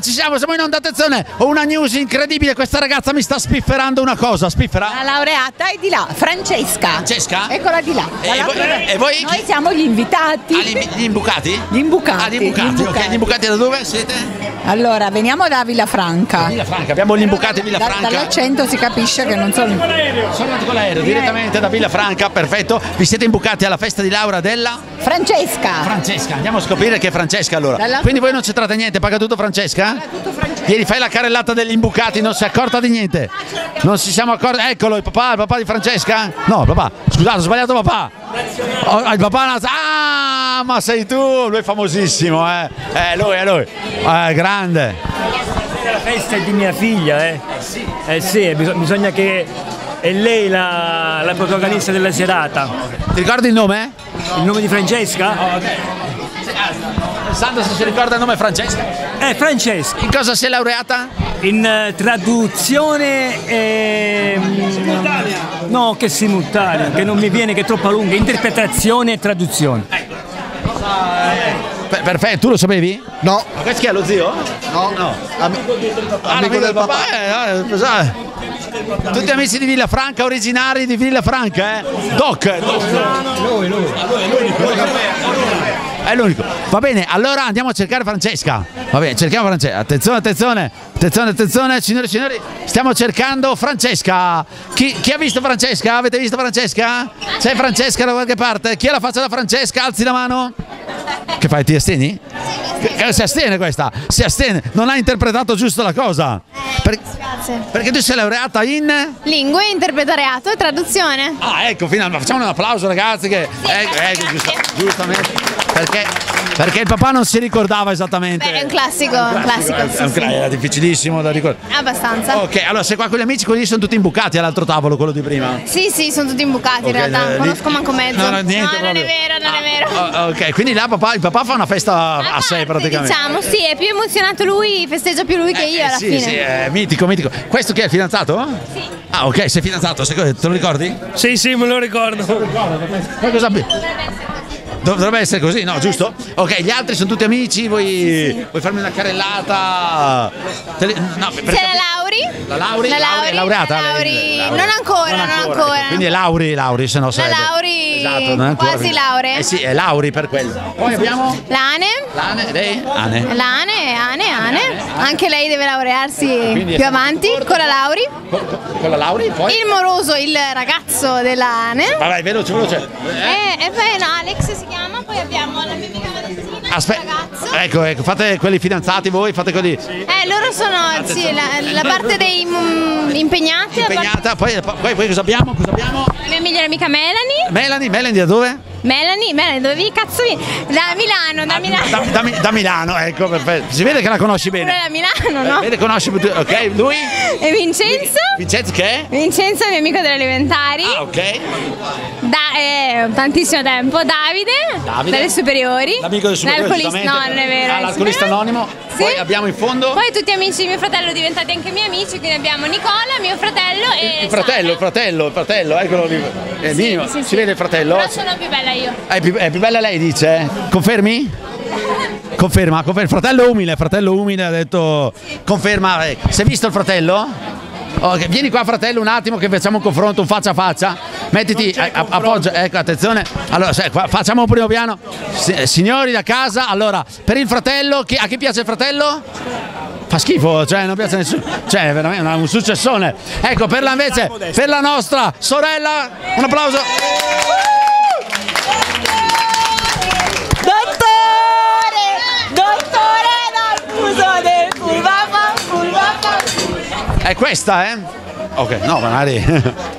ci siamo, siamo in onda, attenzione, ho una news incredibile, questa ragazza mi sta spifferando una cosa, spiffera? La laureata è di là, Francesca. Francesca? Eccola di là. E voi- e voi Noi siamo gli invitati. Ah, gli, gli imbucati? Gli imbucati. Ah, gli imbucati, ok, gli imbucati da dove siete? Allora, veniamo da Villafranca. Villa Franca, abbiamo gli imbucati a Villa Da- Franca. dall'accento si capisce che non sono. Sono andati con l'aereo direttamente da Villa Franca, perfetto. Vi siete imbucati alla festa di laurea della Francesca. Francesca. Andiamo a scoprire che è Francesca allora. Dalla- Quindi voi non c'entrate niente, paga tutto Francesca? Tutto Francesca. Ieri fai la carrellata degli imbucati, non si è accorta di niente. Non si siamo accorti. Eccolo, il papà, il papà di Francesca? No, papà. Scusate, ho sbagliato papà. Oh, il papà Ah, ma sei tu, lui è famosissimo, eh. Eh, lui, è lui. Eh, grande. La festa è di mia figlia, eh? Eh sì, bis- bisogna che è lei la, la protagonista della serata. Ti ricordi il nome? Il nome di Francesca? Sandro se si ricorda il nome Francesca. È Francesca, In cosa sei laureata? in eh, traduzione e... No, che simultanea, che non mi viene, che è troppo lunga. Interpretazione e traduzione. Per- perfetto, tu lo sapevi? No, Ma questo chi è lo zio? no, no. Ami- Ah, amico del papà. eh, eh, sa- Tutti amici di Villafranca, originari di Villafranca, eh? Doc, Doc. È l'unico. Va bene, allora andiamo a cercare Francesca. Va bene, cerchiamo Francesca. Attenzione, attenzione, attenzione, attenzione, signore e signori. Stiamo cercando Francesca. Chi, chi ha visto Francesca? Avete visto Francesca? C'è Francesca da qualche parte? Chi ha la faccia da Francesca? Alzi la mano. Che fai? Ti astieni? Che si astiene questa, si astiene, non ha interpretato giusto la cosa. Per- Grazie. perché tu sei laureata in. Lingue, interpretariato e traduzione. Ah, ecco, finalmente facciamo un applauso, ragazzi. Che, ecco, ecco, giusta- giustamente. Perché, perché il papà non si ricordava esattamente. Beh, è un classico, un classico. È sì, un sì. Era difficilissimo da ricordare. Abbastanza. Ok, allora se qua con gli amici, quelli sono tutti imbucati all'altro tavolo, quello di prima. Sì, sì, sono tutti imbucati Ok, in realtà. eh, Non conosco lì- manco mezzo. No, no, niente non proprio. è vero, non è vero. Oh, ok, quindi là papà, il papà fa una festa a, A sé praticamente. Diciamo, sì, è più emozionato lui, festeggia più lui che Eh, io eh, alla sì, fine. sì, è mitico, mitico. Questo chi è il fidanzato? Sì. Ah, ok, sei fidanzato, te lo ricordi? Sì, sì, me lo ricordo. Poi cosa Dovrebbe essere così, no, giusto? Ok, gli altri sono tutti amici, vuoi, vuoi farmi una le- no, per- C'è la Lauri. La Lauri, La Lauri è laureata? la lei? Lauri- Lauri. non ancora, non ancora. ecco. Quindi è Lauri, Lauri, se no sarebbe. Lauri, Esatto, non è ancora. quasi laurea. Eh sì, è Lauri per quello. Poi abbiamo L'Ane. Lane, lei? Ane. L'Ane, Ane, Ane. Anche lei deve laurearsi quindi è più stato avanti con la Lauri. Con la Lauri, poi? Il moroso, il ragazzo della Ane. Vai, vai, veloce, veloce. E, e poi no, Alex si chiama, poi abbiamo la mia amica Valentina, Aspetta, il ragazzo. ecco, ecco, fate quelli fidanzati voi, fate quelli Eh, loro sono sì, la, la parte dei mm, impegnati, la, parte- impegnata. Poi, poi, poi cosa abbiamo? Cosa abbiamo? la mia migliore amica Melanie. Melanie, Melanie da dove? Melanie, Melanie, dove vi cazzo vieni? Da Milano, da Milano. Da, da Mi- da Milano, ecco, perfetto. Si vede che la conosci bene. da Milano, no? Vede, conosci, ok, lui? E Vincenzo? Vincenzo che? Vincenzo è mio amico delle elementari. Ah, ok. Da eh, tantissimo tempo. Davide, Davide. dalle superiori. L'amico del superiore, L'alcolista, no, non è vero. Ah, il l'alcolista anonimo. Poi abbiamo in fondo Poi tutti amici di mio fratello diventati anche miei amici, quindi abbiamo Nicola, mio fratello e il fratello, il fratello, il fratello, eccolo lì. È Sì, minimo. sì, Si sì. vede il fratello? Però sono più bella io. È più, è più bella lei, dice. Confermi? Conferma, conferma. Fratello umile, fratello umile ha detto. Conferma. eh. Si è visto il fratello? Ok, vieni qua fratello un attimo che facciamo un confronto, un faccia a faccia. Mettiti, a- appoggia, ecco attenzione. Allora, sai, qua, facciamo un primo piano. Si- eh, signori da casa, allora, per il fratello, chi- a chi piace il fratello? Fa schifo, cioè non piace a nessuno. Cioè, è veramente una- un successone. Ecco, per la invece, per la nostra sorella, un applauso. Dottore! Dottore dal fuso del curvapa, curvapa. È questa, eh? Ok, no, magari.